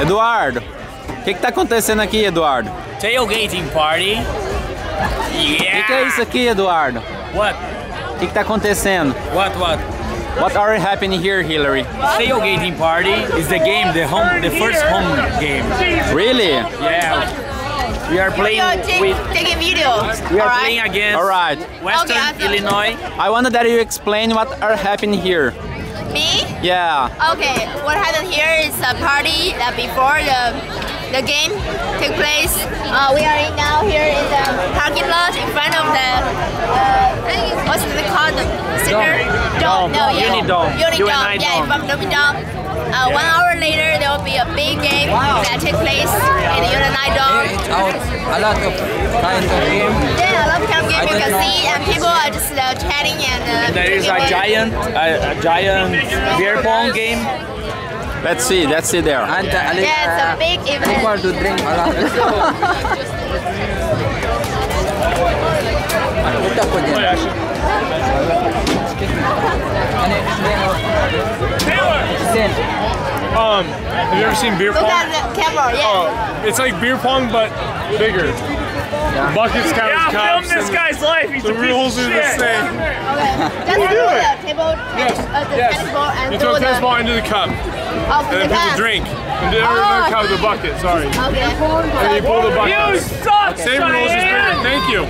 Eduardo, o que, que tá acontecendo aqui, Eduardo? Tailgating party. O Yeah. que, que é isso aqui, Eduardo? What? O que, que tá acontecendo? What? What? What are happening here, Hillary? Tailgating party is the game, the home, the first home game. Really? Yeah. We are playing You're take, with. taking videos. We are alright? playing against All right. Western Okay, awesome. Illinois. I wanted that you explain what are happening here. Me? Yeah. Okay, what happened here is a party that before the the game take place. Uh, we are in now here in the parking lot in front of the uh, what's it called? The center Dome. No, yeah. Unidome. Unidome. UNI Yeah, in dome. front of the Unidome. Uh, one hour later, there will be a big game that take place in the Unidome Dome. out a lot of kind of game. Yeah, a lot of kind of game I you can see, and people There is a giant, a, a giant beer pong game. Let's see. Let's see there. And uh, Yeah, it's a big event. people to drink a lot. Ano, punta ko dyan. Ano, Sen. Um, have you ever seen beer Look pong? at the camera, yeah. Oh, it's like beer pong but bigger. Buckets count as cups. and life. He's the rules are the same. Okay. Just do it. the table, Yes, uh, the yes. tennis ball, and You throw throw the. tennis ball into the cup, Oh, and then the people pass. drink. And then Oh. another cup the bucket. Sorry. Okay. And then you pull the bucket. suck, Same rules as beer. Thank you.